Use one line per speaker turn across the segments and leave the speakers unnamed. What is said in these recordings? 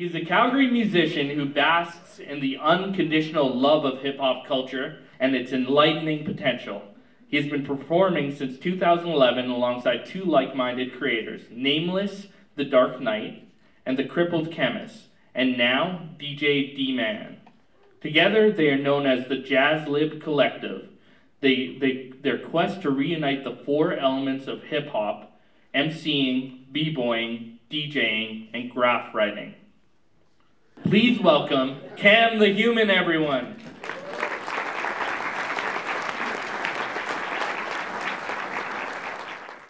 He's a Calgary musician who basks in the unconditional love of hip hop culture and its enlightening potential. He has been performing since 2011 alongside two like minded creators, Nameless, The Dark Knight, and The Crippled Chemist, and now DJ D Man. Together, they are known as the Jazzlib Collective. They, they, their quest to reunite the four elements of hip hop MCing, b boying, DJing, and graf writing. Please welcome Cam the Human, everyone.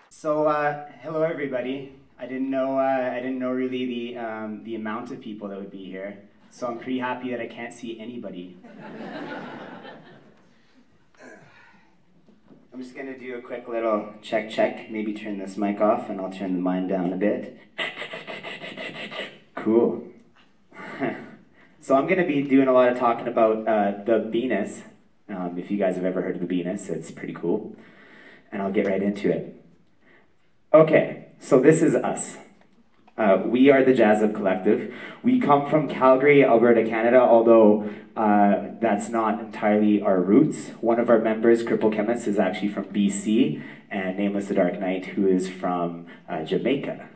So, uh, hello everybody. I didn't know uh, I didn't know really the um, the amount of people that would be here. So I'm pretty happy that I can't see anybody. I'm just gonna do a quick little check check. Maybe turn this mic off, and I'll turn the mine down a bit. Cool. so I'm going to be doing a lot of talking about uh, the be-ness. Um, if you guys have ever heard of the be-ness, it's pretty cool. And I'll get right into it. Okay, so this is us. Uh, we are the Jazzlib Collective. We come from Calgary, Alberta, Canada, although uh, that's not entirely our roots. One of our members, Cripple Chemist, is actually from BC, and Nameless the Dark Knight, who is from uh, Jamaica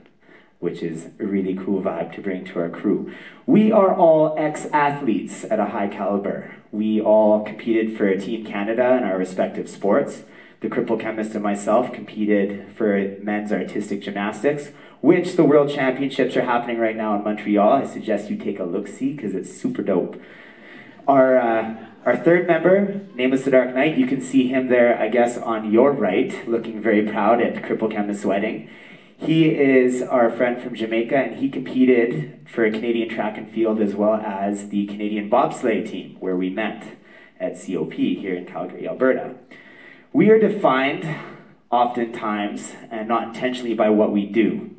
which is a really cool vibe to bring to our crew. We are all ex-athletes at a high caliber. We all competed for Team Canada in our respective sports. The cripple chemist and myself competed for men's artistic gymnastics, which the World Championships are happening right now in Montreal. I suggest you take a look-see because it's super dope. Our, uh, our third member, Nameless the Dark Knight, you can see him there, I guess, on your right, looking very proud at Cripple Chemist's wedding. He is our friend from Jamaica, and he competed for Canadian track and field as well as the Canadian bobsleigh team, where we met at COP here in Calgary, Alberta. We are defined oftentimes, and not intentionally, by what we do.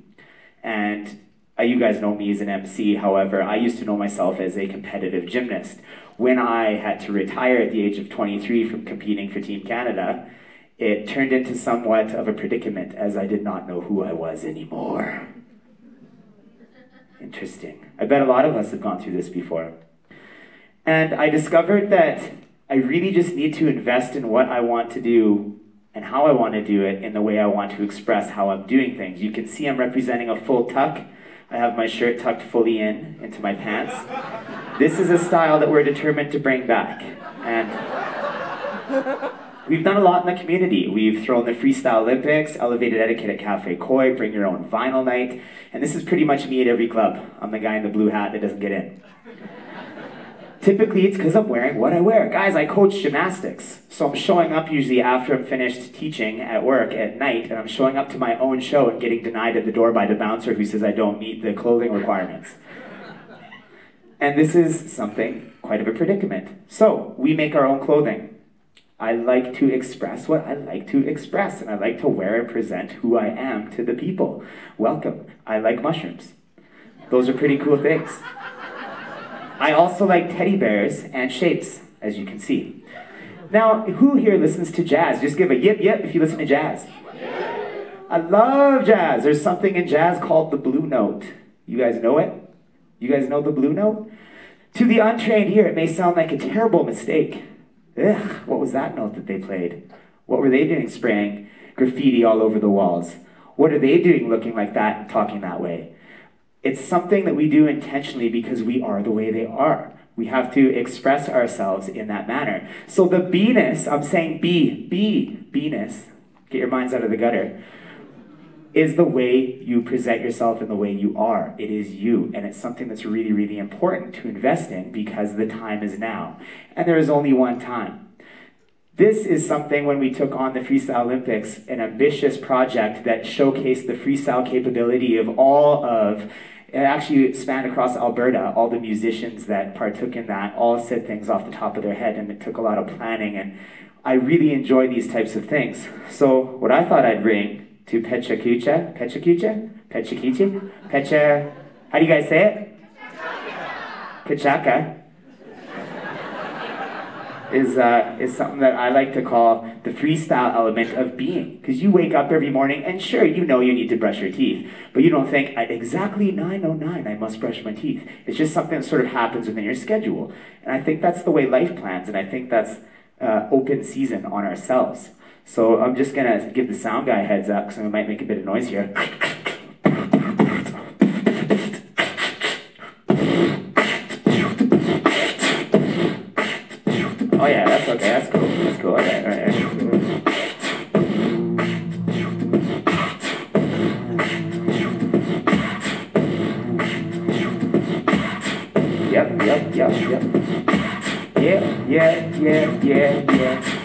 And uh, you guys know me as an MC, however, I used to know myself as a competitive gymnast. When I had to retire at the age of 23 from competing for Team Canada, it turned into somewhat of a predicament as I did not know who I was anymore. Interesting. I bet a lot of us have gone through this before. And I discovered that I really just need to invest in what I want to do and how I want to do it in the way I want to express how I'm doing things. You can see I'm representing a full tuck. I have my shirt tucked fully in into my pants. This is a style that we're determined to bring back. And We've done a lot in the community. We've thrown the Freestyle Olympics, elevated etiquette at Cafe Koi, bring your own vinyl night, and this is pretty much me at every club. I'm the guy in the blue hat that doesn't get in. Typically, it's because I'm wearing what I wear. Guys, I coach gymnastics, so I'm showing up usually after I'm finished teaching at work at night, and I'm showing up to my own show and getting denied at the door by the bouncer who says I don't meet the clothing requirements. And this is something quite of a predicament. So, we make our own clothing. I like to express what I like to express, and I like to wear and present who I am to the people. Welcome. I like mushrooms. Those are pretty cool things. I also like teddy bears and shapes, as you can see. Now, who here listens to jazz? Just give a yip yip if you listen to jazz. I love jazz. There's something in jazz called the blue note. You guys know it? You guys know the blue note? To the untrained ear, it may sound like a terrible mistake. Ugh, what was that note that they played? What were they doing spraying graffiti all over the walls? What are they doing looking like that and talking that way? It's something that we do intentionally because we are the way they are. We have to express ourselves in that manner. So the be-ness, I'm saying be, be, be-ness. Get your minds out of the gutter is the way you present yourself and the way you are. It is you. And it's something that's really, really important to invest in because the time is now. And there is only one time. This is something when we took on the Freestyle Olympics, an ambitious project that showcased the freestyle capability of all of it actually spanned across Alberta. All the musicians that partook in that all said things off the top of their head, and it took a lot of planning. And I really enjoy these types of things. So, what I thought I'd bring to Pechakucha, Pechakucha, Pechakucha, Pecha, how do you guys say it? Pachaka. is, uh, is something that I like to call the freestyle element of being. Because you wake up every morning and sure, you know you need to brush your teeth, but you don't think at exactly 9.09 I must brush my teeth. It's just something that sort of happens within your schedule. And I think that's the way life plans, and I think that's uh, open season on ourselves. So I'm just gonna give the sound guy a heads up because we might make a bit of noise here. Oh yeah, that's okay. That's cool. That's cool. Okay, all right. Yep, yep, yep, yep. Yeah, yeah, yeah, yeah, yeah.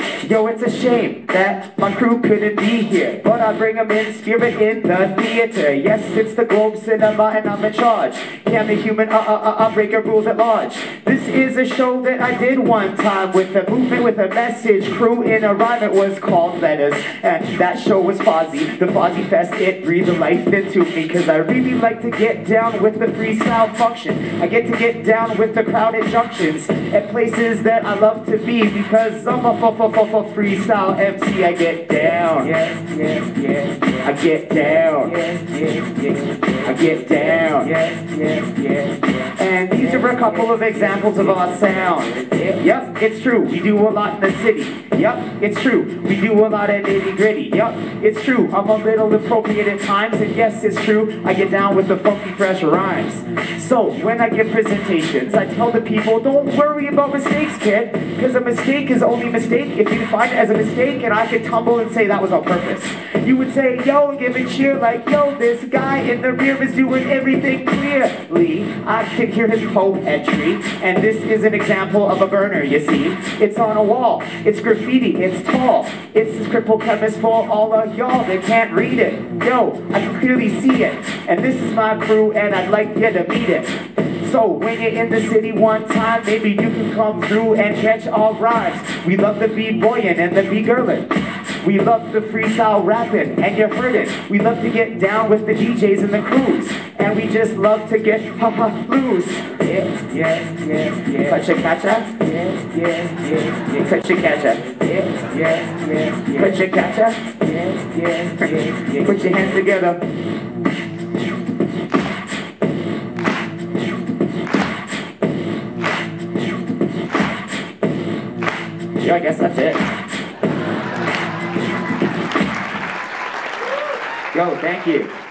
Yo, it's a shame that my crew couldn't be here, but I bring them in spirit in the theater. Yes, it's the Globe Cinema and I'm in charge. Cam the Human uh uh uh uh breaker rules at large? This is a show that I did one time with a movement with a message. Crew in a rhyme. It was called Letters, and that show was Fozzy. The Fozzy Fest. It breathed life into me because I really like to get down with the freestyle function. I get to get down with the crowded junctions at places that I love to be because I'm a f freestyle MC. I get down. Yeah, yeah, yeah. I get down. Yeah, yeah, yeah. I get down. Yeah, yeah, yeah. And these are a couple of examples of our sound. Yep, it's true. We do a lot in the city. Yep, it's true. We do a lot of nitty gritty. Yep, it's true. I'm a little appropriate at times, and yes, it's true. I get down with the funky fresh rhymes. So when I give presentations, I tell the people, don't worry about mistakes, kid, because a mistake is only a mistake if you define it as a mistake, and I could tumble and say that was on purpose. You would say, yo, give a cheer like, yo, this guy in the rear is doing everything clearly. I can hear his poetry, and this is an example of a burner, you see. It's on a wall, it's it's tall. It's this crippled chemist for all of y'all that can't read it. Yo, I can clearly see it, and this is my crew, and I'd like you to meet it. So when you're in the city one time, maybe you can come through and catch all rhymes. We love the b-boying and the b-girling. We love the freestyle rapping, and you heard it. We love to get down with the DJs and the crews. And we just love to get ha-ha loose. Yeah, yeah, yeah, yeah. Touch a catcha? Yeah, yeah, yeah, yeah. Touch a catcha? Yeah, yeah, yeah, yeah. Touch a catcha? Yeah, yeah, yeah, yeah. Put your hands together. Yeah, I guess that's it. Yo, thank you.